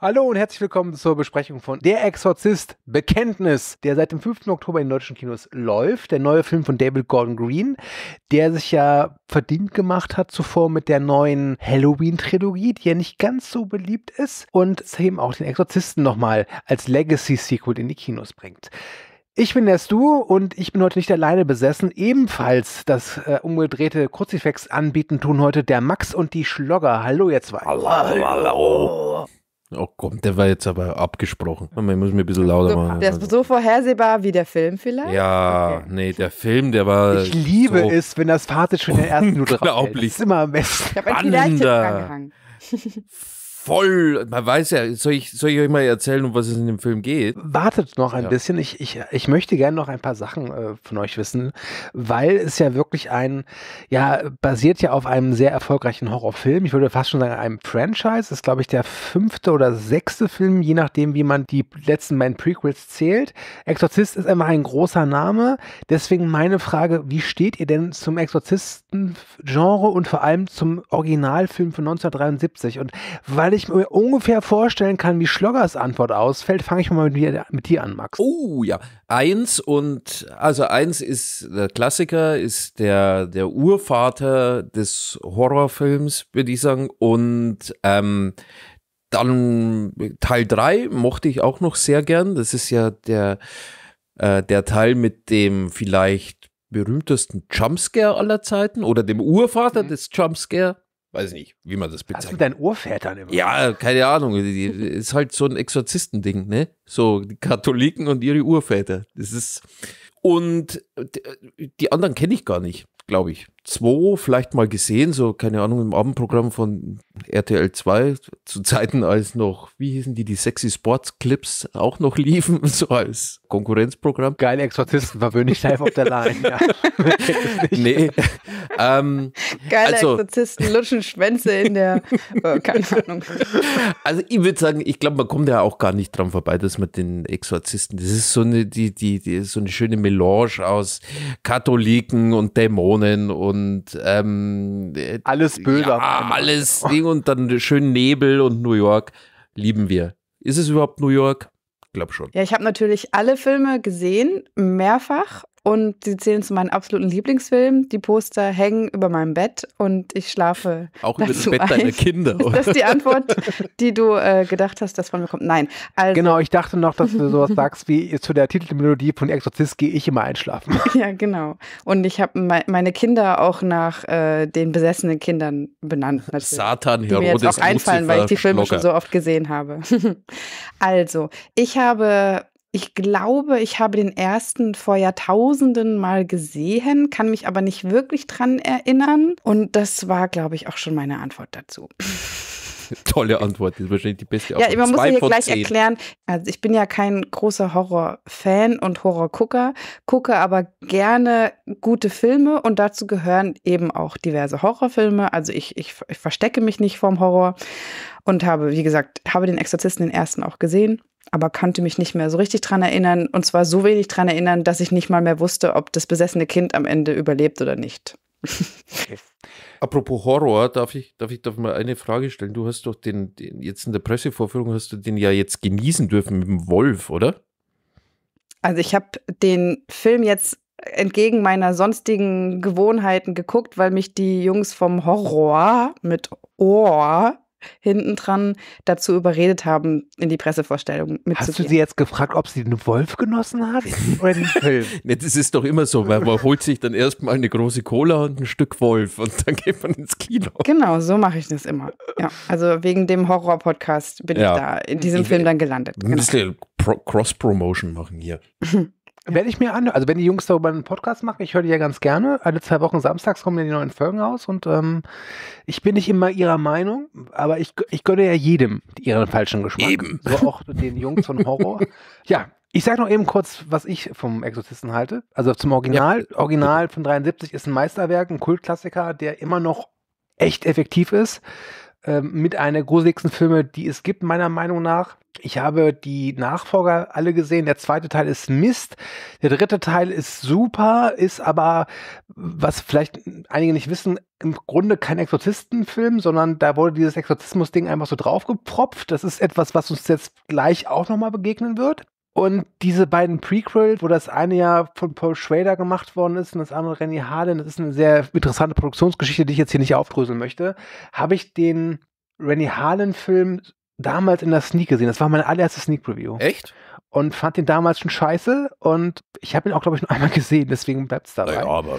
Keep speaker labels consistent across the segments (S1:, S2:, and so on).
S1: Hallo und herzlich willkommen zur Besprechung von Der Exorzist Bekenntnis, der seit dem 5. Oktober in deutschen Kinos läuft. Der neue Film von David Gordon Green, der sich ja verdient gemacht hat zuvor mit der neuen Halloween-Trilogie, die ja nicht ganz so beliebt ist und eben auch den Exorzisten nochmal als Legacy-Sequel in die Kinos bringt. Ich bin der Stu und ich bin heute nicht alleine besessen. Ebenfalls das äh, umgedrehte Kruzifix anbieten tun heute der Max und die Schlogger. Hallo ihr zwei.
S2: Hallo, hallo. Oh komm, der war jetzt aber abgesprochen. Man muss mir ein bisschen lauter machen.
S3: Der ist so vorhersehbar wie der Film vielleicht?
S2: Ja, okay. nee, der Film, der war.
S1: Ich liebe so es, wenn das Fazit schon in der ersten Minute
S2: Unglaublich.
S1: Das ist immer am besten.
S3: Ich habe ein vielleicht angehangen.
S2: voll, man weiß ja, soll ich, soll ich euch mal erzählen, um was es in dem Film geht?
S1: Wartet noch ein ja. bisschen. Ich, ich, ich möchte gerne noch ein paar Sachen äh, von euch wissen, weil es ja wirklich ein, ja, basiert ja auf einem sehr erfolgreichen Horrorfilm. Ich würde fast schon sagen, einem Franchise. Das ist, glaube ich, der fünfte oder sechste Film, je nachdem, wie man die letzten beiden Prequels zählt. Exorzist ist immer ein großer Name. Deswegen meine Frage, wie steht ihr denn zum Exorzisten-Genre und vor allem zum Originalfilm von 1973? Und weil ich ich mir ungefähr vorstellen kann, wie Schloggers Antwort ausfällt, fange ich mal mit dir, mit dir an, Max.
S2: Oh ja, eins und also eins ist der Klassiker, ist der der Urvater des Horrorfilms, würde ich sagen, und ähm, dann Teil 3 mochte ich auch noch sehr gern. Das ist ja der, äh, der Teil mit dem vielleicht berühmtesten Jumpscare aller Zeiten oder dem Urvater mhm. des Jumpscare weiß nicht, wie man das bezeichnet. Hast
S1: du deinen Urvätern immer?
S2: Ja, keine Ahnung. Ist halt so ein Exorzistending, ne? So, die Katholiken und ihre Urväter. Das ist. Und die anderen kenne ich gar nicht, glaube ich zwei vielleicht mal gesehen, so keine Ahnung, im Abendprogramm von RTL 2, zu Zeiten als noch, wie hießen die, die Sexy Sports Clips auch noch liefen, so als Konkurrenzprogramm.
S1: Geile Exorzisten verwöhne ich live auf der Line, ja.
S2: nee. ähm,
S3: Geile also, Exorzisten lutschen Schwänze in der, oh, keine Ahnung.
S2: Also ich würde sagen, ich glaube, man kommt ja auch gar nicht dran vorbei, dass man den Exorzisten, das ist so eine, die, die, die, so eine schöne Melange aus Katholiken und Dämonen und und ähm,
S1: alles böse.
S2: Ja, alles Ding und dann schön Nebel und New York lieben wir. Ist es überhaupt New York? Ich glaube schon.
S3: Ja, ich habe natürlich alle Filme gesehen, mehrfach und sie zählen zu meinen absoluten Lieblingsfilmen. Die Poster hängen über meinem Bett und ich schlafe.
S2: Auch über das Bett ein. deiner Kinder.
S3: Oder? Ist das die Antwort, die du äh, gedacht hast, dass von mir kommt? Nein.
S1: Also, genau, ich dachte noch, dass du sowas sagst wie zu der Titelmelodie von Exorzist gehe ich immer einschlafen.
S3: Ja, genau. Und ich habe me meine Kinder auch nach äh, den besessenen Kindern benannt.
S2: Satan,
S3: Herodes, die mir jetzt auch einfallen, Lucifer, weil ich die Filme Schlocker. schon so oft gesehen habe. also, ich habe ich glaube, ich habe den ersten vor Jahrtausenden mal gesehen, kann mich aber nicht wirklich dran erinnern. Und das war, glaube ich, auch schon meine Antwort dazu.
S2: Tolle Antwort, das ist wahrscheinlich die beste
S3: Antwort. Ja, man muss hier gleich 10. erklären, also ich bin ja kein großer Horror-Fan und Horror-Gucker, gucke aber gerne gute Filme und dazu gehören eben auch diverse Horrorfilme. Also ich, ich, ich verstecke mich nicht vorm Horror und habe, wie gesagt, habe den Exorzisten den ersten auch gesehen aber konnte mich nicht mehr so richtig dran erinnern. Und zwar so wenig dran erinnern, dass ich nicht mal mehr wusste, ob das besessene Kind am Ende überlebt oder nicht.
S2: Okay. Apropos Horror, darf ich, darf ich darf mal eine Frage stellen? Du hast doch den, den, jetzt in der Pressevorführung hast du den ja jetzt genießen dürfen mit dem Wolf, oder?
S3: Also ich habe den Film jetzt entgegen meiner sonstigen Gewohnheiten geguckt, weil mich die Jungs vom Horror mit Ohr hinten dran dazu überredet haben, in die Pressevorstellung mitzugehen.
S1: Hast du sie jetzt gefragt, ob sie den Wolf genossen hat oder den Film?
S2: nee, das ist doch immer so, weil man holt sich dann erstmal eine große Cola und ein Stück Wolf und dann geht man ins Kino.
S3: Genau, so mache ich das immer. Ja, also wegen dem Horror-Podcast bin ja. ich da in diesem ich Film dann gelandet.
S2: Genau. Ein bisschen Cross-Promotion machen hier.
S1: Werde ich mir an. Also wenn die Jungs darüber einen Podcast machen, ich höre die ja ganz gerne. Alle zwei Wochen samstags kommen ja die neuen Folgen raus und ähm, ich bin nicht immer ihrer Meinung, aber ich, ich gönne ja jedem ihren falschen Geschmack.
S2: Eben.
S1: So auch den Jungs von Horror. ja, Ich sage noch eben kurz, was ich vom Exorzisten halte. Also zum Original. Ja. Original von 73 ist ein Meisterwerk, ein Kultklassiker, der immer noch echt effektiv ist. Ähm, mit einer gruseligsten Filme, die es gibt, meiner Meinung nach. Ich habe die Nachfolger alle gesehen. Der zweite Teil ist Mist. Der dritte Teil ist super, ist aber, was vielleicht einige nicht wissen, im Grunde kein Exorzistenfilm, sondern da wurde dieses Exorzismus-Ding einfach so draufgepropft. Das ist etwas, was uns jetzt gleich auch nochmal begegnen wird. Und diese beiden Prequels, wo das eine ja von Paul Schrader gemacht worden ist und das andere Rennie Harden, das ist eine sehr interessante Produktionsgeschichte, die ich jetzt hier nicht aufdröseln möchte, habe ich den Rennie Harlan-Film damals in der Sneak gesehen. Das war meine allererste Sneak-Review.
S2: Echt?
S1: Und fand den damals schon scheiße und ich habe ihn auch, glaube ich, nur einmal gesehen, deswegen bleibt es dabei. Naja, aber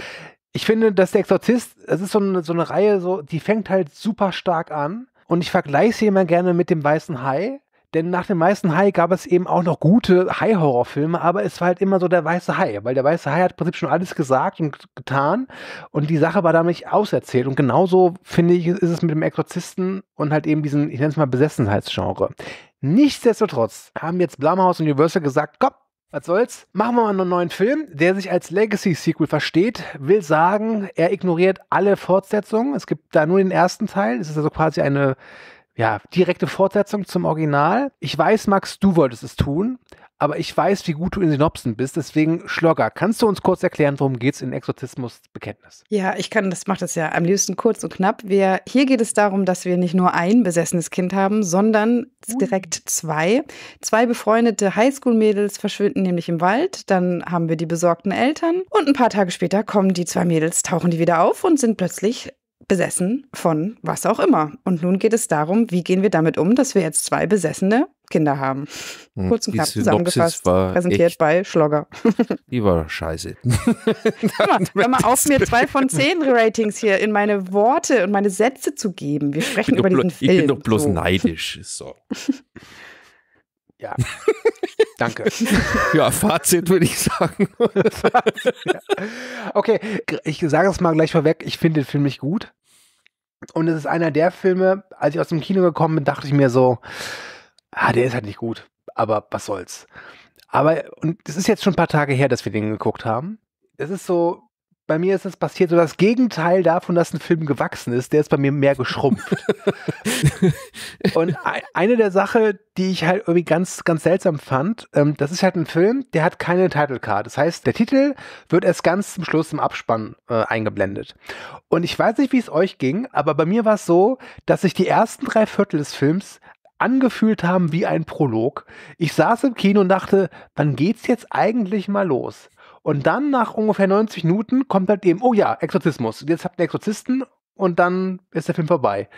S1: ich finde, dass der Exorzist, es ist so eine, so eine Reihe, so, die fängt halt super stark an und ich vergleiche sie immer gerne mit dem Weißen Hai denn nach dem meisten Hai gab es eben auch noch gute Hai-Horrorfilme, aber es war halt immer so der weiße Hai, weil der weiße Hai hat im Prinzip schon alles gesagt und getan und die Sache war damit auserzählt. Und genauso finde ich, ist es mit dem Exorzisten und halt eben diesen, ich nenne es mal Besessenheitsgenre. Nichtsdestotrotz haben jetzt Blumhouse und Universal gesagt, komm, was soll's? Machen wir mal einen neuen Film, der sich als Legacy-Sequel versteht, will sagen, er ignoriert alle Fortsetzungen. Es gibt da nur den ersten Teil. Es ist also quasi eine ja, direkte Fortsetzung zum Original. Ich weiß, Max, du wolltest es tun, aber ich weiß, wie gut du in Synopsen bist. Deswegen, Schlogger, kannst du uns kurz erklären, worum geht es in Exorzismus-Bekenntnis?
S3: Ja, ich kann, das macht es ja am liebsten kurz und knapp. Wir, hier geht es darum, dass wir nicht nur ein besessenes Kind haben, sondern direkt zwei. Zwei befreundete Highschool-Mädels verschwinden nämlich im Wald. Dann haben wir die besorgten Eltern. Und ein paar Tage später kommen die zwei Mädels, tauchen die wieder auf und sind plötzlich besessen von was auch immer. Und nun geht es darum, wie gehen wir damit um, dass wir jetzt zwei besessene Kinder haben. Hm, Kurz und knapp zusammengefasst, präsentiert bei Schlogger.
S2: Die war scheiße.
S3: hör, mal, hör mal auf, mir zwei von zehn Ratings hier in meine Worte und meine Sätze zu geben. Wir sprechen über diesen Film.
S2: Ich bin doch bloß so. neidisch. So.
S1: Ja. Danke.
S2: ja, Fazit würde ich sagen.
S1: okay, ich sage es mal gleich vorweg. Ich finde den Film nicht gut. Und es ist einer der Filme, als ich aus dem Kino gekommen bin, dachte ich mir so, ah, der ist halt nicht gut, aber was soll's. Aber, und es ist jetzt schon ein paar Tage her, dass wir den geguckt haben. Es ist so, bei mir ist es passiert so das Gegenteil davon, dass ein Film gewachsen ist, der ist bei mir mehr geschrumpft. und eine der Sachen, die ich halt irgendwie ganz, ganz seltsam fand, ähm, das ist halt ein Film, der hat keine Title Card. Das heißt, der Titel wird erst ganz zum Schluss im Abspann äh, eingeblendet. Und ich weiß nicht, wie es euch ging, aber bei mir war es so, dass sich die ersten drei Viertel des Films angefühlt haben wie ein Prolog. Ich saß im Kino und dachte, wann geht's jetzt eigentlich mal los? Und dann nach ungefähr 90 Minuten kommt halt eben, oh ja, Exorzismus. Jetzt habt ihr Exorzisten und dann ist der Film vorbei.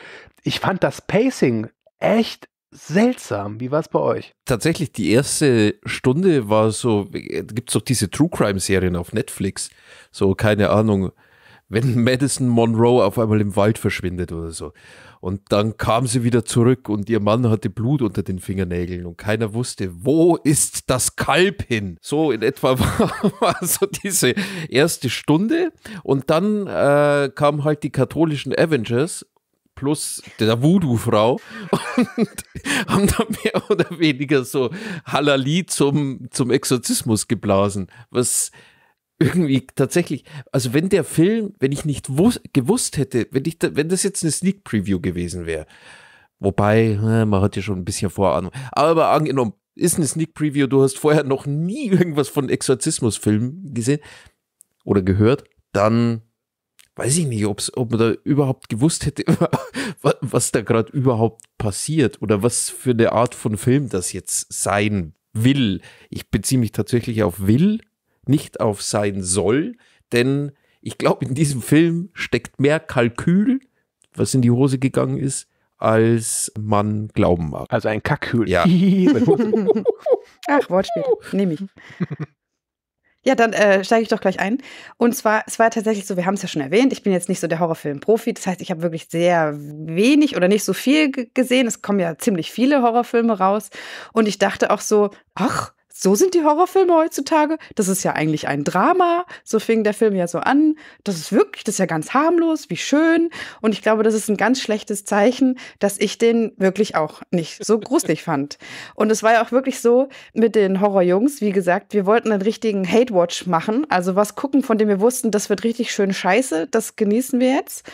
S1: Ich fand das Pacing echt seltsam. Wie war es bei euch?
S2: Tatsächlich, die erste Stunde war so, gibt es doch diese True Crime-Serien auf Netflix. So, keine Ahnung, wenn Madison Monroe auf einmal im Wald verschwindet oder so. Und dann kam sie wieder zurück und ihr Mann hatte Blut unter den Fingernägeln und keiner wusste, wo ist das Kalb hin? So in etwa war, war so diese erste Stunde. Und dann äh, kamen halt die katholischen Avengers plus der Voodoo-Frau und haben dann mehr oder weniger so Halali zum, zum Exorzismus geblasen, was irgendwie tatsächlich, also wenn der Film, wenn ich nicht gewusst hätte, wenn ich, da, wenn das jetzt eine Sneak Preview gewesen wäre, wobei, man hat ja schon ein bisschen Vorahnung, aber angenommen, ist eine Sneak Preview, du hast vorher noch nie irgendwas von Exorzismusfilmen gesehen oder gehört, dann weiß ich nicht, ob's, ob man da überhaupt gewusst hätte, was da gerade überhaupt passiert oder was für eine Art von Film das jetzt sein will. Ich beziehe mich tatsächlich auf will, nicht auf sein soll, denn ich glaube, in diesem Film steckt mehr Kalkül, was in die Hose gegangen ist, als man glauben mag.
S1: Also ein Kalkül.
S2: Ja.
S3: Ach, Wortspiel. Nehme ich. Ja, dann äh, steige ich doch gleich ein. Und zwar, es war tatsächlich so, wir haben es ja schon erwähnt, ich bin jetzt nicht so der Horrorfilm-Profi. Das heißt, ich habe wirklich sehr wenig oder nicht so viel gesehen. Es kommen ja ziemlich viele Horrorfilme raus. Und ich dachte auch so, ach, so sind die Horrorfilme heutzutage. Das ist ja eigentlich ein Drama. So fing der Film ja so an. Das ist wirklich, das ist ja ganz harmlos, wie schön. Und ich glaube, das ist ein ganz schlechtes Zeichen, dass ich den wirklich auch nicht so gruselig fand. Und es war ja auch wirklich so mit den Horrorjungs, wie gesagt, wir wollten einen richtigen Hate-Watch machen. Also was gucken, von dem wir wussten, das wird richtig schön scheiße. Das genießen wir jetzt.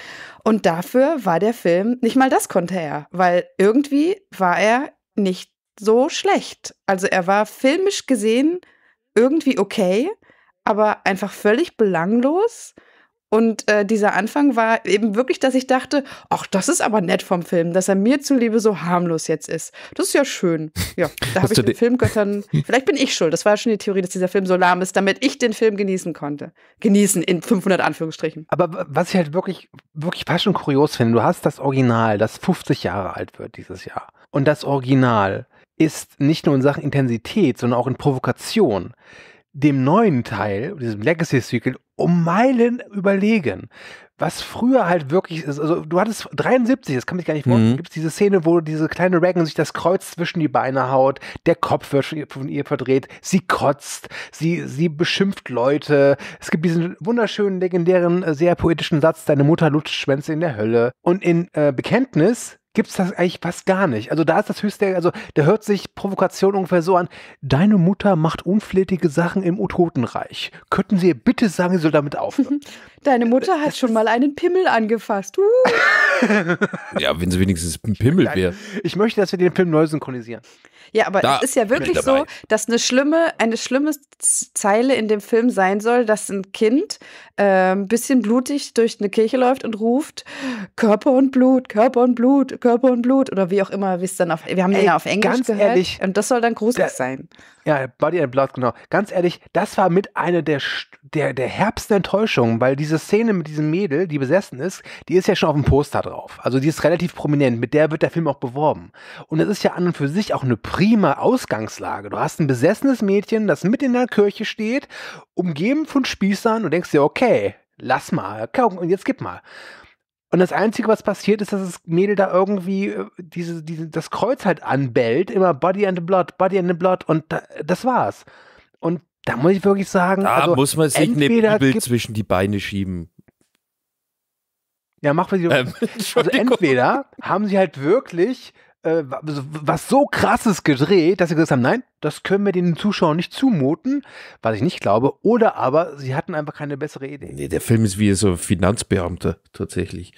S3: Und dafür war der Film, nicht mal das konnte er, weil irgendwie war er nicht so schlecht. Also er war filmisch gesehen irgendwie okay, aber einfach völlig belanglos. Und äh, dieser Anfang war eben wirklich, dass ich dachte, ach, das ist aber nett vom Film, dass er mir zuliebe so harmlos jetzt ist. Das ist ja schön. Ja, da habe ich den Filmgöttern, vielleicht bin ich schuld. Das war ja schon die Theorie, dass dieser Film so lahm ist, damit ich den Film genießen konnte. Genießen in 500 Anführungsstrichen.
S1: Aber was ich halt wirklich, wirklich fast schon kurios finde, du hast das Original, das 50 Jahre alt wird dieses Jahr. Und das Original ist nicht nur in Sachen Intensität, sondern auch in Provokation dem neuen Teil, diesem Legacy-Sequel, um Meilen überlegen. Was früher halt wirklich ist, also du hattest 73, das kann man sich gar nicht vorstellen, mhm. gibt es diese Szene, wo diese kleine Reagan sich das Kreuz zwischen die Beine haut, der Kopf wird von ihr verdreht, sie kotzt, sie, sie beschimpft Leute. Es gibt diesen wunderschönen, legendären, äh, sehr poetischen Satz, deine Mutter lutscht Schwänze in der Hölle. Und in äh, Bekenntnis gibt es das eigentlich fast gar nicht. Also da ist das höchste, also da hört sich Provokation ungefähr so an, deine Mutter macht unflätige Sachen im Totenreich. Könnten Sie bitte sagen, sie soll damit aufhören?
S3: Deine Mutter hat schon mal einen Pimmel angefasst. Uh.
S2: ja, wenn sie wenigstens ein Pimmel wäre.
S1: Ich möchte, dass wir den Film neu synchronisieren.
S3: Ja, aber da es ist ja wirklich so, dass eine schlimme, eine schlimme Zeile in dem Film sein soll, dass ein Kind äh, ein bisschen blutig durch eine Kirche läuft und ruft Körper und Blut, Körper und Blut, Körper und Blut oder wie auch immer, wie es dann auf, wir haben Ey, den ja auf Englisch ganz gehört ehrlich, und das soll dann gruselig sein.
S1: Ja, Body and Blood, genau. Ganz ehrlich, das war mit einer der, der, der herbsten Enttäuschungen, weil diese Szene mit diesem Mädel, die besessen ist, die ist ja schon auf dem Poster drauf. Also die ist relativ prominent, mit der wird der Film auch beworben. Und das ist ja an und für sich auch eine prima Ausgangslage. Du hast ein besessenes Mädchen, das mit in der Kirche steht, umgeben von Spießern und denkst dir, okay, lass mal, komm, und jetzt gib mal. Und das Einzige, was passiert, ist, dass das Mädel da irgendwie äh, diese, diese, das Kreuz halt anbellt, immer Body and the Blood, Body and the Blood und da, das war's. Und da muss ich wirklich sagen,
S2: da also muss man sich eine Bibel zwischen die Beine schieben.
S1: Ja, mach was ich. Ähm, also entweder haben sie halt wirklich äh, was so krasses gedreht, dass sie gesagt haben, nein, das können wir den Zuschauern nicht zumuten, was ich nicht glaube. Oder aber sie hatten einfach keine bessere Idee.
S2: Nee, der Film ist wie so Finanzbeamter tatsächlich.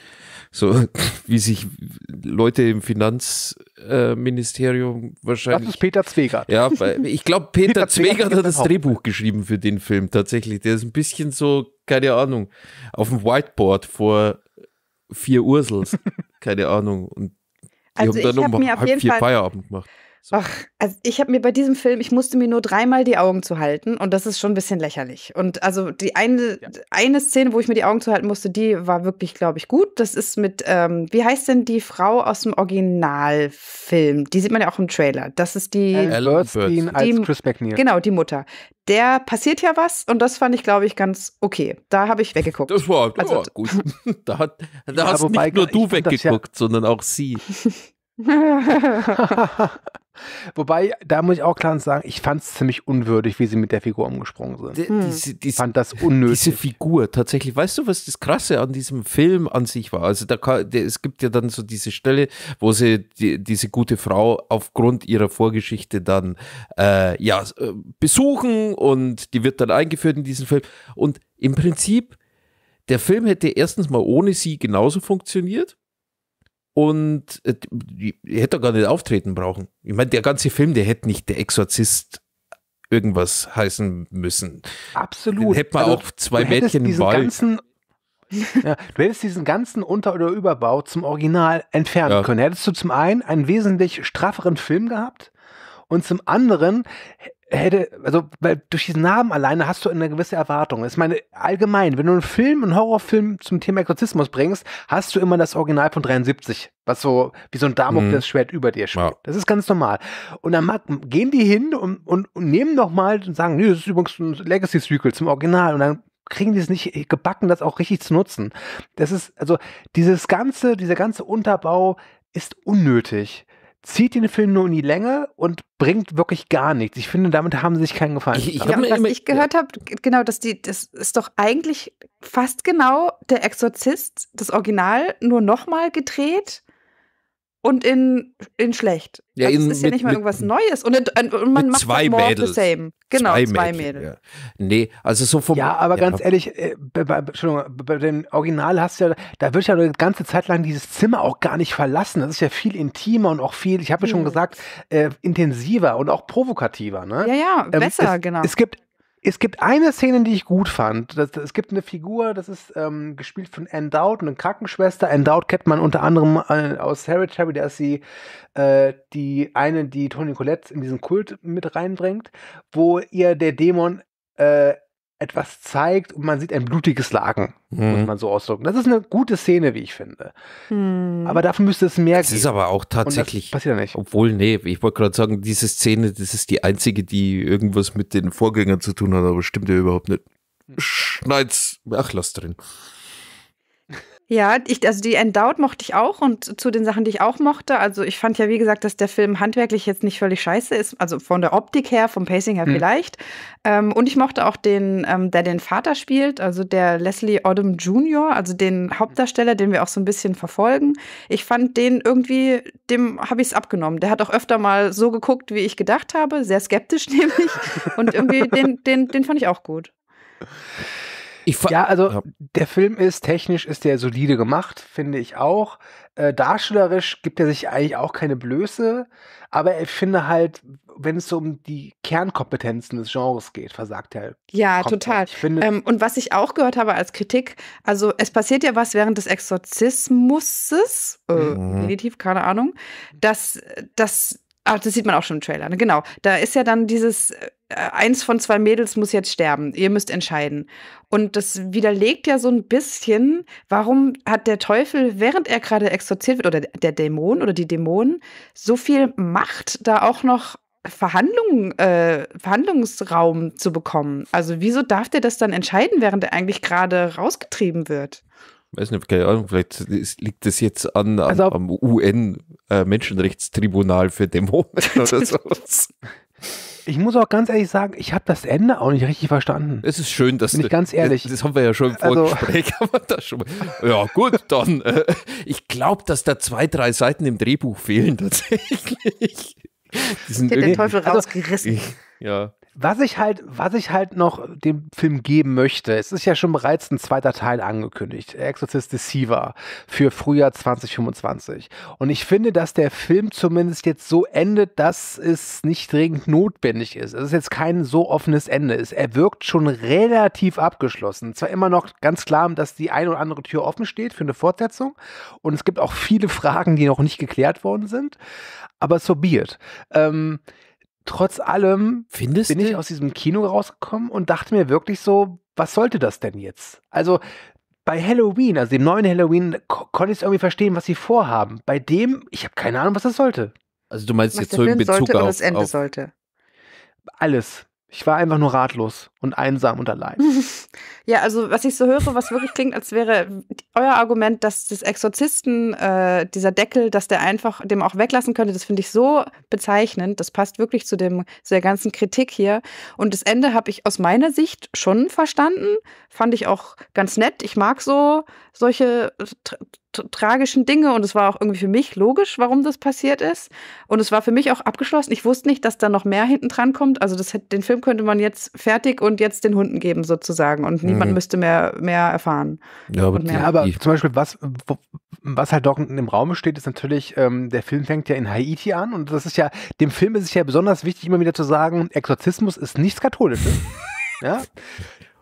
S2: So wie sich Leute im Finanzministerium äh, wahrscheinlich.
S1: Das ist Peter Zwegert.
S2: Ja, ich glaube, Peter, Peter Zwegert hat das Drehbuch geschrieben für den Film tatsächlich. Der ist ein bisschen so, keine Ahnung, auf dem Whiteboard vor vier Ursels. keine Ahnung. Und also haben dann um halb vier Fall Feierabend gemacht.
S3: So. Ach, also ich habe mir bei diesem Film, ich musste mir nur dreimal die Augen zuhalten und das ist schon ein bisschen lächerlich. Und also die eine, ja. eine Szene, wo ich mir die Augen zuhalten musste, die war wirklich, glaube ich, gut. Das ist mit, ähm, wie heißt denn die Frau aus dem Originalfilm? Die sieht man ja auch im Trailer. Das ist die
S1: Ellen Burstyn als Chris McNeil.
S3: Genau, die Mutter. Der passiert ja was und das fand ich, glaube ich, ganz okay. Da habe ich weggeguckt.
S2: Das war, das also, war gut. da, hat, da ja, hast nicht nur du weggeguckt, ja sondern auch sie.
S1: Wobei, da muss ich auch klar sagen, ich fand es ziemlich unwürdig, wie sie mit der Figur umgesprungen sind. Hm. Diese, diese, ich fand das unnötig.
S2: Diese Figur, tatsächlich, weißt du, was das Krasse an diesem Film an sich war? Also, da kann, der, es gibt ja dann so diese Stelle, wo sie die, diese gute Frau aufgrund ihrer Vorgeschichte dann äh, ja, äh, besuchen und die wird dann eingeführt in diesen Film. Und im Prinzip, der Film hätte erstens mal ohne sie genauso funktioniert und äh, die, hätte gar nicht auftreten brauchen. Ich meine, der ganze Film, der hätte nicht der Exorzist irgendwas heißen müssen.
S1: Absolut.
S2: hätte man also, auch zwei Mädchen im Wald.
S1: Ganzen, ja, du hättest diesen ganzen Unter- oder Überbau zum Original entfernen ja. können. Hättest du zum einen einen wesentlich strafferen Film gehabt und zum anderen hätte, also weil durch diesen Namen alleine hast du eine gewisse Erwartung. Ich meine, allgemein, wenn du einen Film, einen Horrorfilm zum Thema Exorzismus bringst, hast du immer das Original von 73, was so wie so ein Damoklesschwert mhm. über dir schwebt. Ja. Das ist ganz normal. Und dann mag, gehen die hin und, und, und nehmen nochmal und sagen, nee, das ist übrigens ein Legacy-Sequel zum Original. Und dann kriegen die es nicht gebacken, das auch richtig zu nutzen. Das ist, also dieses ganze, dieser ganze Unterbau ist unnötig zieht den Film nur in die Länge und bringt wirklich gar nichts. Ich finde, damit haben sie sich keinen Gefallen.
S3: Ich, ich ja, was ich gehört habe, genau, dass die, das ist doch eigentlich fast genau der Exorzist, das Original, nur nochmal gedreht und in, in schlecht. Ja, also in, das ist ja nicht mal mit, irgendwas Neues. Und, in, und man macht
S2: zwei
S3: more
S2: Mädels.
S3: the same. Genau,
S2: zwei,
S3: zwei
S2: Mädels.
S3: Mädels. Ja.
S2: Nee, also so vom.
S1: Ja, aber ja. ganz ehrlich, äh, bei, bei, Entschuldigung, bei dem Original hast du ja, da wird ja eine ganze Zeit lang dieses Zimmer auch gar nicht verlassen. Das ist ja viel intimer und auch viel, ich habe ja schon hm. gesagt, äh, intensiver und auch provokativer. Ne?
S3: Ja, ja, ähm, besser,
S1: es,
S3: genau.
S1: Es gibt es gibt eine Szene, die ich gut fand. Das, es gibt eine Figur, das ist ähm, gespielt von Anne Dowd, eine Krankenschwester. Anne Dowd kennt man unter anderem äh, aus Hereditary, der ist sie äh, die eine, die Toni Collette in diesen Kult mit reinbringt, wo ihr der Dämon äh, etwas zeigt und man sieht ein blutiges Laken, mhm. muss man so ausdrücken. Das ist eine gute Szene, wie ich finde. Mhm. Aber davon müsste es mehr
S2: das geben. Das ist aber auch tatsächlich.
S1: passiert ja nicht.
S2: Obwohl, nee, ich wollte gerade sagen, diese Szene, das ist die einzige, die irgendwas mit den Vorgängern zu tun hat, aber stimmt ja überhaupt nicht. Schneid's, ach, lass drin.
S3: Ja, ich, also die Endowed mochte ich auch und zu den Sachen, die ich auch mochte. Also ich fand ja, wie gesagt, dass der Film handwerklich jetzt nicht völlig scheiße ist. Also von der Optik her, vom Pacing her hm. vielleicht. Ähm, und ich mochte auch den, ähm, der den Vater spielt, also der Leslie Odom Jr., also den Hauptdarsteller, den wir auch so ein bisschen verfolgen. Ich fand den irgendwie, dem habe ich es abgenommen. Der hat auch öfter mal so geguckt, wie ich gedacht habe, sehr skeptisch nämlich. Und irgendwie, den, den, den fand ich auch gut
S1: ja, also ja. der Film ist technisch ist der solide gemacht, finde ich auch. Äh, darstellerisch gibt er sich eigentlich auch keine Blöße, aber ich finde halt, wenn es so um die Kernkompetenzen des Genres geht, versagt er.
S3: Ja, total. Ähm, und was ich auch gehört habe als Kritik, also es passiert ja was während des Exorzismus, äh, mhm. Negativ, keine Ahnung, dass, dass Ach, das sieht man auch schon im Trailer. Ne? Genau. Da ist ja dann dieses, äh, eins von zwei Mädels muss jetzt sterben. Ihr müsst entscheiden. Und das widerlegt ja so ein bisschen, warum hat der Teufel, während er gerade exorziert wird, oder der Dämon oder die Dämonen, so viel Macht, da auch noch Verhandlungen, äh, Verhandlungsraum zu bekommen. Also wieso darf der das dann entscheiden, während er eigentlich gerade rausgetrieben wird?
S2: Weiß nicht, keine Ahnung, vielleicht liegt das jetzt an, an also, am UN-Menschenrechtstribunal äh, für Dämonen oder sowas.
S1: Ich muss auch ganz ehrlich sagen, ich habe das Ende auch nicht richtig verstanden.
S2: Es ist schön, dass
S1: Bin ich ganz ehrlich.
S2: Das, das haben wir ja schon im also Vorgespräch. Also, schon, ja gut, dann. Äh, ich glaube, dass da zwei, drei Seiten im Drehbuch fehlen tatsächlich.
S3: Die sind der Teufel also, rausgerissen.
S2: ja.
S1: Was ich halt, was ich halt noch dem Film geben möchte, es ist ja schon bereits ein zweiter Teil angekündigt, Exorcist Deceiver für Frühjahr 2025. Und ich finde, dass der Film zumindest jetzt so endet, dass es nicht dringend notwendig ist. Es ist jetzt kein so offenes Ende. Er wirkt schon relativ abgeschlossen. Zwar immer noch ganz klar, dass die eine oder andere Tür offen steht für eine Fortsetzung. Und es gibt auch viele Fragen, die noch nicht geklärt worden sind. Aber so be it. Ähm, trotz allem
S2: Findest
S1: bin
S2: du?
S1: ich aus diesem Kino rausgekommen und dachte mir wirklich so, was sollte das denn jetzt? Also bei Halloween, also dem neuen Halloween, konnte ich es irgendwie verstehen, was sie vorhaben. Bei dem, ich habe keine Ahnung, was das sollte.
S2: Also du meinst was jetzt so in Bezug sollte auf,
S3: das Ende
S2: auf
S3: sollte.
S1: Alles. Ich war einfach nur ratlos und einsam und allein.
S3: ja, also was ich so höre, was wirklich klingt, als wäre euer Argument, dass das Exorzisten, äh, dieser Deckel, dass der einfach dem auch weglassen könnte, das finde ich so bezeichnend. Das passt wirklich zu, dem, zu der ganzen Kritik hier. Und das Ende habe ich aus meiner Sicht schon verstanden. Fand ich auch ganz nett. Ich mag so solche tragischen Dinge und es war auch irgendwie für mich logisch, warum das passiert ist. Und es war für mich auch abgeschlossen. Ich wusste nicht, dass da noch mehr hinten dran kommt. Also das, den Film könnte man jetzt fertig und jetzt den Hunden geben sozusagen und niemand mhm. müsste mehr, mehr erfahren.
S1: Ja, aber, mehr. Ja, aber zum Beispiel was, was halt doch im Raum steht, ist natürlich, ähm, der Film fängt ja in Haiti an und das ist ja, dem Film ist es ja besonders wichtig, immer wieder zu sagen, Exorzismus ist nichts Katholisches. ja,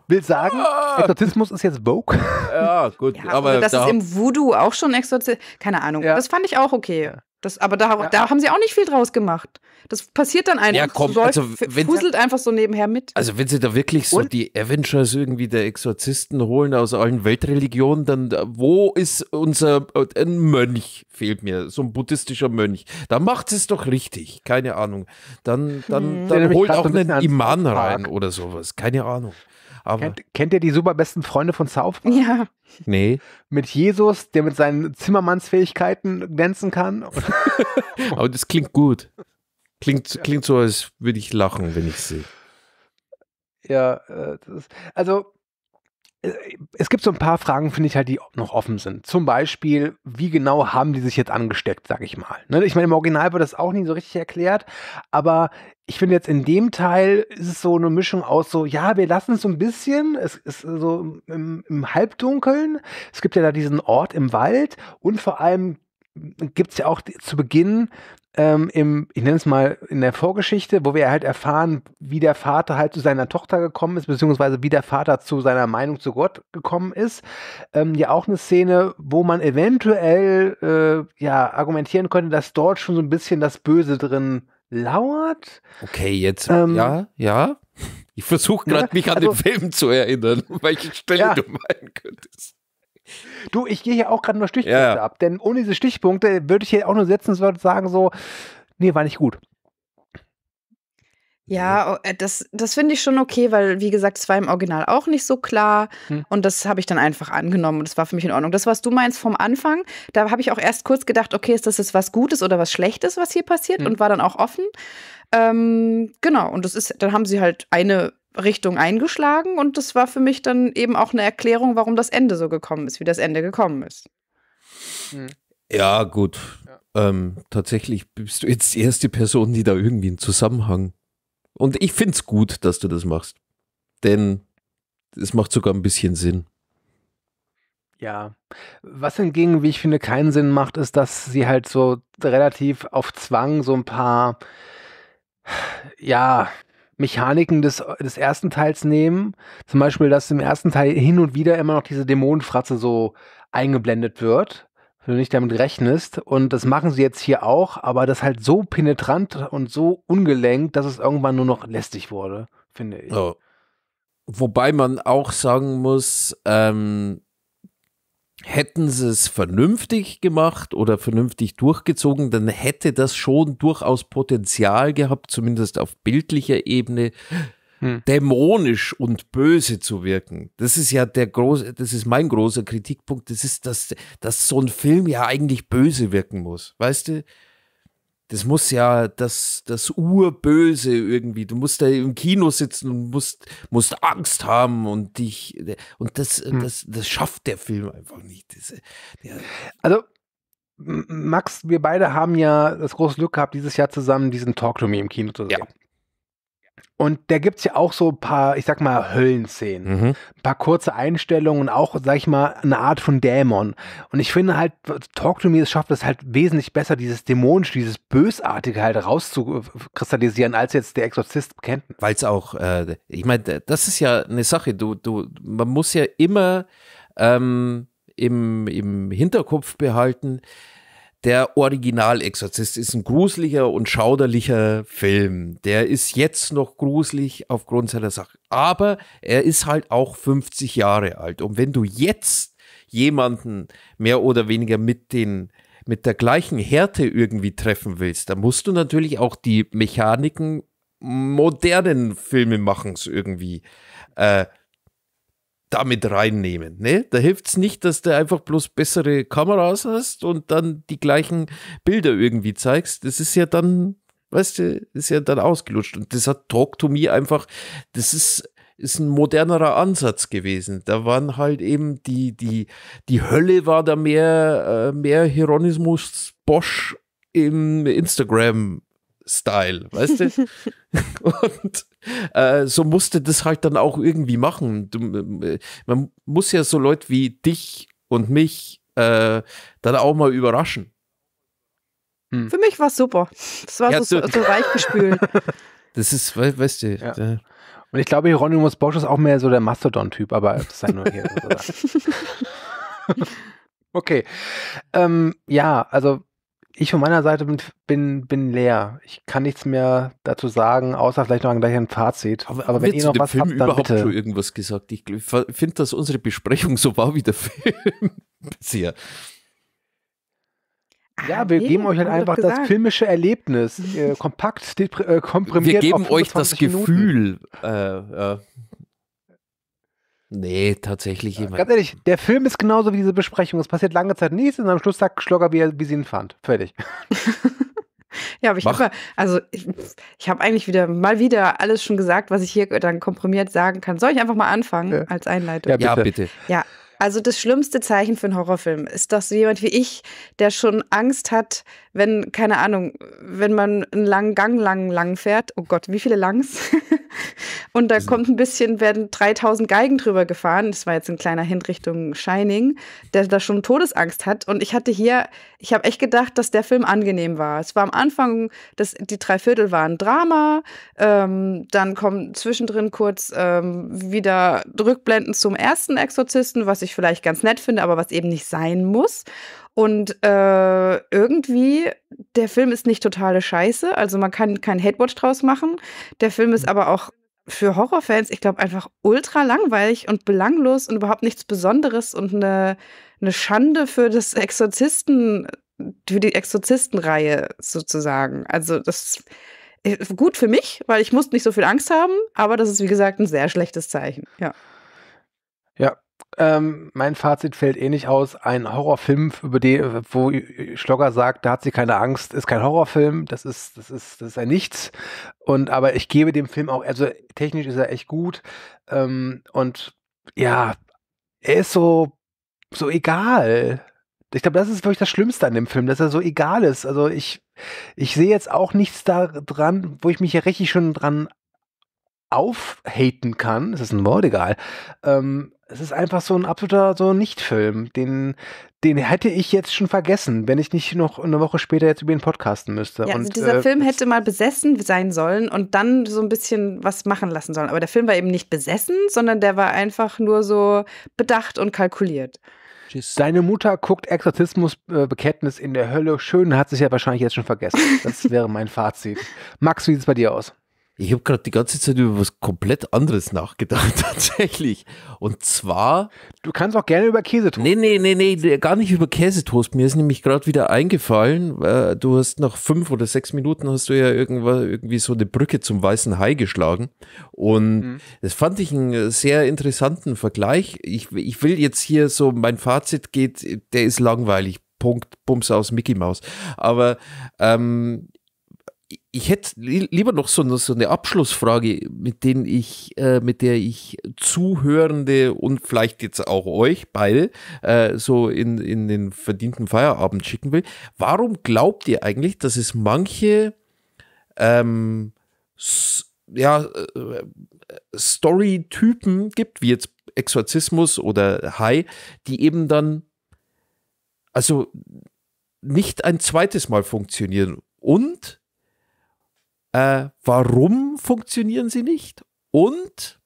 S1: will sagen, ah. Exorzismus ist jetzt Vogue.
S2: Ja, gut.
S3: Ja, aber das da ist im Voodoo auch schon Exorzismus. Keine Ahnung. Ja. Das fand ich auch okay. Das, aber da, ja. da haben sie auch nicht viel draus gemacht. Das passiert dann einfach. Ja,
S2: komm, so also,
S3: fuselt einfach so nebenher mit.
S2: Also wenn sie da wirklich so Und? die Avengers irgendwie der Exorzisten holen aus allen Weltreligionen, dann wo ist unser äh, ein Mönch fehlt mir, so ein buddhistischer Mönch. Da macht es doch richtig, keine Ahnung. Dann dann, hm. dann holt auch einen Iman rein oder sowas, keine Ahnung. Aber
S1: kennt, kennt ihr die super besten Freunde von South Park?
S3: Ja.
S2: nee.
S1: Mit Jesus, der mit seinen Zimmermannsfähigkeiten glänzen kann.
S2: Aber das klingt gut. Klingt, klingt so, als würde ich lachen, wenn ich sehe.
S1: Ja, äh, ist, also äh, es gibt so ein paar Fragen, finde ich halt, die noch offen sind. Zum Beispiel, wie genau haben die sich jetzt angesteckt, sage ich mal. Ne? Ich meine, im Original wird das auch nie so richtig erklärt, aber ich finde jetzt in dem Teil ist es so eine Mischung aus so, ja, wir lassen es so ein bisschen, es ist so im, im Halbdunkeln. Es gibt ja da diesen Ort im Wald und vor allem gibt es ja auch zu Beginn ähm, im, ich nenne es mal in der Vorgeschichte, wo wir halt erfahren, wie der Vater halt zu seiner Tochter gekommen ist, beziehungsweise wie der Vater zu seiner Meinung zu Gott gekommen ist. Ähm, ja, auch eine Szene, wo man eventuell äh, ja argumentieren könnte, dass dort schon so ein bisschen das Böse drin lauert.
S2: Okay, jetzt,
S1: Ähm,
S2: ja, ja. Ich versuche gerade,
S1: Ja,
S2: mich an
S1: also-
S2: den Film zu erinnern, welche Stelle
S1: Ja.
S2: du meinen könntest.
S1: Du, ich gehe hier auch gerade nur Stichpunkte
S2: Ja,
S1: ab, denn ohne diese Stichpunkte würde ich hier auch nur setzen und sagen so, nee, war nicht gut.
S3: Ja, oh, äh, das, das finde ich schon okay, weil, wie gesagt, es war im Original auch nicht so klar.
S1: Hm.
S3: Und das habe ich dann einfach angenommen und das war für mich in Ordnung. Das, was du meinst vom Anfang, da habe ich auch erst kurz gedacht, okay, ist das jetzt was Gutes oder was Schlechtes, was hier passiert?
S1: Hm.
S3: Und war dann auch offen. Ähm, genau, und das ist, dann haben sie halt eine Richtung eingeschlagen und das war für mich dann eben auch eine Erklärung, warum das Ende so gekommen ist, wie das Ende gekommen ist.
S2: Ja, gut. Ähm, tatsächlich bist du jetzt die erste Person, die da irgendwie einen Zusammenhang. Und ich finde es gut, dass du das machst. Denn es macht sogar ein bisschen Sinn.
S1: Ja. Was hingegen, wie ich finde, keinen Sinn macht, ist, dass sie halt so relativ auf Zwang so ein paar, ja, Mechaniken des, des ersten Teils nehmen. Zum Beispiel, dass im ersten Teil hin und wieder immer noch diese Dämonenfratze so eingeblendet wird, wenn du nicht damit rechnest. Und das machen sie jetzt hier auch, aber das halt so penetrant und so ungelenkt, dass es irgendwann nur noch lästig wurde, finde ich.
S2: Ja. Wobei man auch sagen muss, ähm, hätten sie es vernünftig gemacht oder vernünftig durchgezogen, dann hätte das schon durchaus Potenzial gehabt, zumindest auf bildlicher Ebene,
S1: Hm.
S2: dämonisch und böse zu wirken. Das ist ja der große, das ist mein großer Kritikpunkt. Das ist, dass, dass so ein Film ja eigentlich böse wirken muss. Weißt du? Das muss ja das, das Urböse irgendwie. Du musst da im Kino sitzen und musst, musst Angst haben und dich, und das,
S1: Hm.
S2: das, das schafft der Film einfach nicht. Der,
S1: Also, Max, wir beide haben ja das große Glück gehabt, dieses Jahr zusammen diesen Talk to Me im Kino zu sehen.
S2: Ja.
S1: Und da gibt es ja auch so ein paar, ich sag mal, Höllenszenen.
S2: mhm.
S1: Ein paar kurze Einstellungen und auch, sag ich mal, eine Art von Dämon. Und ich finde halt, Talk to Me es schafft es halt wesentlich besser, dieses Dämonische, dieses Bösartige halt rauszukristallisieren, als jetzt der Exorzist kennt.
S2: weil es auch, äh, ich meine, das ist ja eine Sache, du, du, man muss ja immer ähm, im, im Hinterkopf behalten, der Original-Exorzist ist ein gruseliger und schauderlicher Film. Der ist jetzt noch gruselig aufgrund seiner Sache. Aber er ist halt auch 50 Jahre alt. Und wenn du jetzt jemanden mehr oder weniger mit den mit der gleichen Härte irgendwie treffen willst, dann musst du natürlich auch die Mechaniken modernen Filmemachens irgendwie äh, damit reinnehmen. Ne? Da hilft es nicht, dass du einfach bloß bessere Kameras hast und dann die gleichen Bilder irgendwie zeigst. Das ist ja dann, weißt du, ist ja dann ausgelutscht. Und das hat Talk to Me einfach, das ist, ist ein modernerer Ansatz gewesen. Da waren halt eben die, die, die Hölle war da mehr, äh, mehr Hieronymus Bosch im Instagram Style, weißt du? Und äh, so musste das halt dann auch irgendwie machen. Du, äh, man muss ja so Leute wie dich und mich äh, dann auch mal überraschen.
S3: Für mich war es super. Das war
S2: Ja,
S3: so, so reich gespült.
S2: Das ist, we weißt du,
S1: Ja. Und ich glaube, Hieronymus Bosch ist auch mehr so der Mastodon-Typ, aber das sei nur hier. okay. Ähm, ja, also ich von meiner Seite bin, bin, bin leer. Ich kann nichts mehr dazu sagen, außer vielleicht noch gleich ein Fazit.
S2: aber,
S1: Aber, wenn ihr
S2: zu
S1: noch
S2: dem
S1: was
S2: Film
S1: habt, dann
S2: überhaupt
S1: bitte.
S2: schon irgendwas gesagt? Ich finde, dass unsere Besprechung so war wie der Film bisher.
S1: Ja, wir
S3: Ah, nee,
S1: geben euch halt einfach das filmische Erlebnis, äh, kompakt äh, komprimiert.
S2: Wir geben
S1: auf
S2: euch das
S1: 25 Minuten.
S2: Gefühl. Äh, äh, Nee, tatsächlich
S1: immer. Ganz ehrlich, der Film ist genauso wie diese Besprechung. Es passiert lange Zeit nichts und am Schluss sagt Schlogger, wie, er, wie sie ihn fand. Fertig.
S3: ja, aber ich habe also ich, ich habe eigentlich wieder mal wieder alles schon gesagt, was ich hier dann komprimiert sagen kann. Soll ich einfach mal anfangen ja. als Einleitung?
S2: Ja, bitte. Ja, bitte.
S3: Ja, also das schlimmste Zeichen für einen Horrorfilm ist, dass jemand wie ich, der schon Angst hat, wenn, keine Ahnung, wenn man einen langen Gang lang, lang fährt, oh Gott, wie viele Langs? und da kommt ein bisschen, werden 3000 Geigen drüber gefahren, das war jetzt ein kleiner Hint Richtung Shining, der da schon Todesangst hat. Und ich hatte hier, ich habe echt gedacht, dass der Film angenehm war. Es war am Anfang, das, die drei Viertel waren Drama, ähm, dann kommen zwischendrin kurz ähm, wieder Rückblenden zum ersten Exorzisten, was ich vielleicht ganz nett finde, aber was eben nicht sein muss. Und äh, irgendwie, der Film ist nicht totale Scheiße. Also man kann keinen Hatewatch draus machen. Der Film ist mhm. aber auch für Horrorfans, ich glaube, einfach ultra langweilig und belanglos und überhaupt nichts Besonderes und eine, eine Schande für das Exorzisten, für die Exorzistenreihe sozusagen. Also das ist gut für mich, weil ich musste nicht so viel Angst haben, aber das ist, wie gesagt, ein sehr schlechtes Zeichen. Ja.
S1: Ja, ähm, mein Fazit fällt ähnlich eh aus. Ein Horrorfilm, über den, wo Schlogger sagt, da hat sie keine Angst, ist kein Horrorfilm. Das ist, das ist, das ist ein Nichts. Und aber ich gebe dem Film auch, also technisch ist er echt gut. Ähm, und ja, er ist so, so egal. Ich glaube, das ist wirklich das Schlimmste an dem Film, dass er so egal ist. Also ich, ich sehe jetzt auch nichts da dran, wo ich mich ja richtig schon dran aufhaten kann. Das ist ein Wort, egal. Ähm, es ist einfach so ein absoluter so Nicht-Film. Den, den hätte ich jetzt schon vergessen, wenn ich nicht noch eine Woche später jetzt über ihn podcasten müsste.
S3: Ja, also dieser äh, Film hätte mal besessen sein sollen und dann so ein bisschen was machen lassen sollen. Aber der Film war eben nicht besessen, sondern der war einfach nur so bedacht und kalkuliert.
S1: Seine Mutter guckt Exorzismus-Bekenntnis in der Hölle. Schön, hat sich ja wahrscheinlich jetzt schon vergessen. Das wäre mein Fazit. Max, wie sieht es bei dir aus?
S2: Ich habe gerade die ganze Zeit über was komplett anderes nachgedacht, tatsächlich. Und zwar.
S1: Du kannst auch gerne über Käsetoast.
S2: Nee, nee, nee, nee, gar nicht über Käsetoast. Mir ist nämlich gerade wieder eingefallen, äh, du hast nach fünf oder sechs Minuten hast du ja irgendwann irgendwie so eine Brücke zum weißen Hai geschlagen. Und mhm. das fand ich einen sehr interessanten Vergleich. Ich, ich will jetzt hier so, mein Fazit geht, der ist langweilig. Punkt, Bums aus Mickey Mouse. Aber ähm, ich hätte lieber noch so, so, eine Abschlussfrage, mit, denen ich, äh, mit der ich Zuhörende und vielleicht jetzt auch euch beide äh, so in, in den verdienten Feierabend schicken will. Warum glaubt ihr eigentlich, dass es manche ähm, ja, äh, Story-Typen gibt, wie jetzt Exorzismus oder High, die eben dann also nicht ein zweites Mal funktionieren und äh, warum funktionieren sie nicht? Und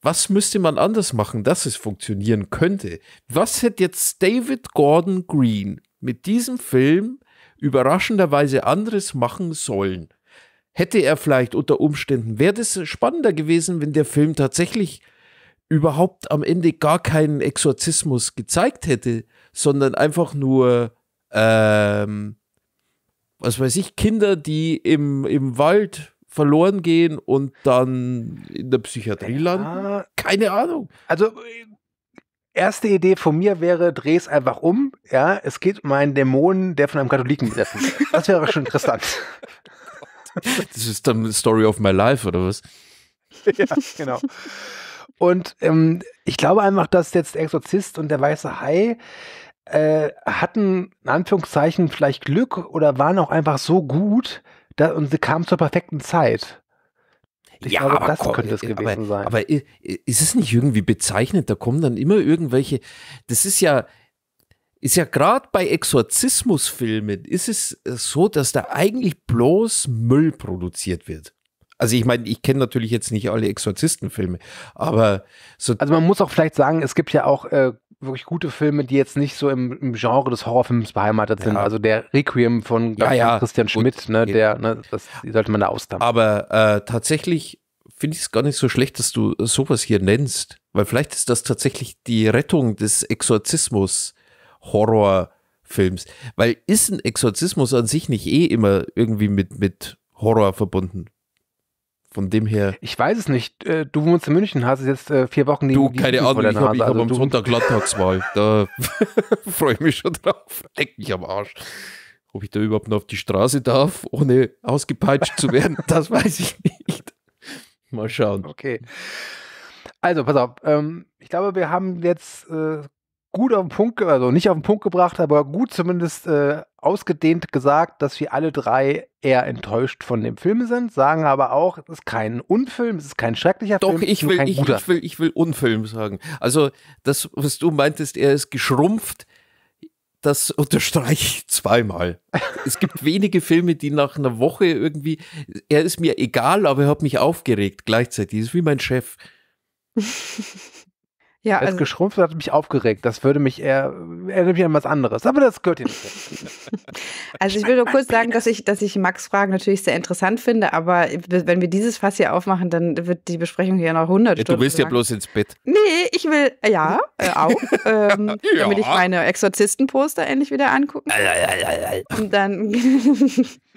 S2: was müsste man anders machen, dass es funktionieren könnte? Was hätte jetzt David Gordon Green mit diesem Film überraschenderweise anderes machen sollen? Hätte er vielleicht unter Umständen, wäre das spannender gewesen, wenn der Film tatsächlich überhaupt am Ende gar keinen Exorzismus gezeigt hätte, sondern einfach nur ähm, was weiß ich, Kinder, die im, im Wald verloren gehen und dann in der Psychiatrie landen? Keine Ahnung.
S1: Also erste Idee von mir wäre, dreh es einfach um. Ja, es geht um einen Dämon, der von einem Katholiken besessen wird. Das wäre schon interessant.
S2: Das ist dann Story of my life, oder was?
S1: ja, genau. Und ähm, ich glaube einfach, dass jetzt der Exorzist und der weiße Hai äh, hatten in Anführungszeichen vielleicht Glück oder waren auch einfach so gut da, und sie kamen zur perfekten Zeit.
S2: Ich ja, glaube, das könnte es gewesen aber, sein. Aber ist es nicht irgendwie bezeichnet? Da kommen dann immer irgendwelche. Das ist ja, ist ja gerade bei Exorzismusfilmen ist es so, dass da eigentlich bloß Müll produziert wird. Also ich meine, ich kenne natürlich jetzt nicht alle Exorzistenfilme, aber so.
S1: Also man muss auch vielleicht sagen, es gibt ja auch äh, wirklich gute Filme, die jetzt nicht so im, im Genre des Horrorfilms beheimatet sind. Ja. Also der Requiem von
S2: ja, ja.
S1: Christian Schmidt, Gut. ne, der, ne, das sollte man da ausdampfen.
S2: Aber äh, tatsächlich finde ich es gar nicht so schlecht, dass du sowas hier nennst, weil vielleicht ist das tatsächlich die Rettung des Exorzismus Horrorfilms, weil ist ein Exorzismus an sich nicht eh immer irgendwie mit mit Horror verbunden? Von dem her.
S1: Ich weiß es nicht. Äh, du wohnst in München, hast jetzt äh, vier Wochen
S2: die Du, keine Ahnung, ich habe hab also am Sonntag Landtagswahl. Da freue ich mich schon drauf. Leck mich am Arsch. Ob ich da überhaupt noch auf die Straße darf, ohne ausgepeitscht zu werden, das weiß ich nicht. Mal schauen.
S1: Okay. Also, pass auf. Ähm, ich glaube, wir haben jetzt äh, gut auf den Punkt, also nicht auf den Punkt gebracht, aber gut zumindest äh, ausgedehnt gesagt, dass wir alle drei eher enttäuscht von dem Film sind, sagen aber auch, es ist kein Unfilm, es ist kein schrecklicher
S2: Doch,
S1: Film.
S2: Doch, ich will, ich, ich, will, ich will Unfilm sagen. Also das, was du meintest, er ist geschrumpft, das unterstreiche ich zweimal. es gibt wenige Filme, die nach einer Woche irgendwie, er ist mir egal, aber er hat mich aufgeregt gleichzeitig. Das ist wie mein Chef.
S1: Ja, also, geschrumpft hat mich aufgeregt. Das würde mich eher, erinnert mich an was anderes. Aber das gehört hier nicht.
S3: also ich will nur kurz sagen, dass ich, dass ich Max Fragen natürlich sehr interessant finde, aber wenn wir dieses Fass hier aufmachen, dann wird die Besprechung hier noch 100 ja,
S2: Stunden. Du willst lang. ja bloß ins Bett.
S3: Nee, ich will, ja, äh, auch, ähm, ja. damit ich meine Exorzistenposter endlich wieder angucken. Und dann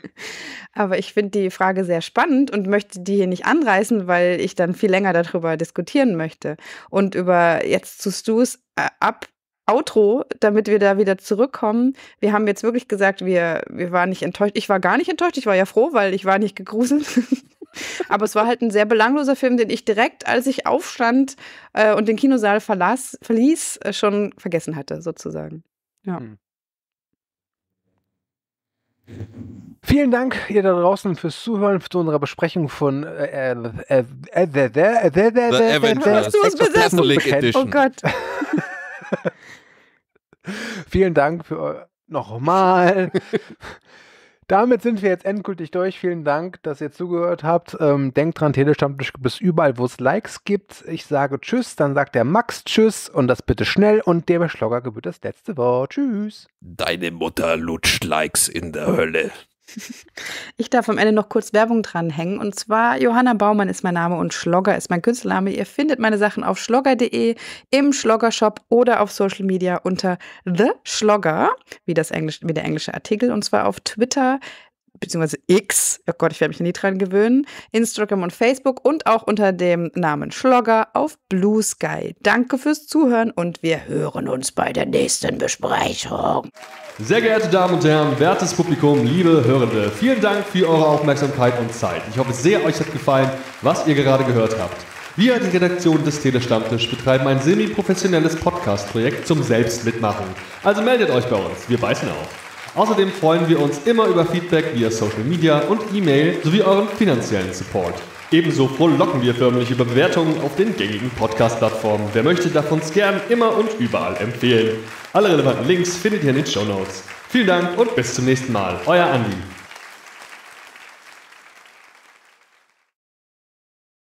S3: Aber ich finde die Frage sehr spannend und möchte die hier nicht anreißen, weil ich dann viel länger darüber diskutieren möchte. Und über jetzt zu Stu's äh, ab Outro, damit wir da wieder zurückkommen. Wir haben jetzt wirklich gesagt, wir, wir waren nicht enttäuscht. Ich war gar nicht enttäuscht, ich war ja froh, weil ich war nicht gegruselt. Aber es war halt ein sehr belangloser Film, den ich direkt, als ich aufstand äh, und den Kinosaal verlas, verließ, äh, schon vergessen hatte, sozusagen. Ja. Hm.
S1: Vielen Dank, ihr da draußen, fürs Zuhören zu unserer Besprechung von äh, äh, äh, äh,
S3: äh, Oh Gott.
S1: Vielen Dank für nochmal. Damit sind wir jetzt endgültig durch. Vielen Dank, dass ihr zugehört habt. Ähm, denkt dran, Telestammtisch gibt es überall, wo es Likes gibt. Ich sage Tschüss, dann sagt der Max Tschüss und das bitte schnell und dem Schlogger gebührt das letzte Wort. Tschüss.
S2: Deine Mutter lutscht Likes in der Hölle.
S3: Ich darf am Ende noch kurz Werbung dranhängen. Und zwar, Johanna Baumann ist mein Name und Schlogger ist mein Künstlername. Ihr findet meine Sachen auf schlogger.de, im Schlogger-Shop oder auf Social Media unter The Schlogger, wie, das Englisch, wie der englische Artikel. Und zwar auf Twitter, beziehungsweise X, oh Gott, ich werde mich nie dran gewöhnen, Instagram und Facebook und auch unter dem Namen Schlogger auf Blue Sky. Danke fürs Zuhören und wir hören uns bei der nächsten Besprechung.
S4: Sehr geehrte Damen und Herren, wertes Publikum, liebe Hörende, vielen Dank für eure Aufmerksamkeit und Zeit. Ich hoffe sehr, euch hat gefallen, was ihr gerade gehört habt. Wir, die Redaktion des Telestammtisch, betreiben ein semi-professionelles Podcast-Projekt zum Selbstmitmachen. Also meldet euch bei uns, wir beißen auf. Außerdem freuen wir uns immer über Feedback via Social Media und E-Mail sowie euren finanziellen Support. Ebenso frohlocken wir förmlich über Bewertungen auf den gängigen Podcast-Plattformen. Wer möchte, darf uns gern immer und überall empfehlen. Alle relevanten Links findet ihr in den Show Notes. Vielen Dank und bis zum nächsten Mal. Euer Andi.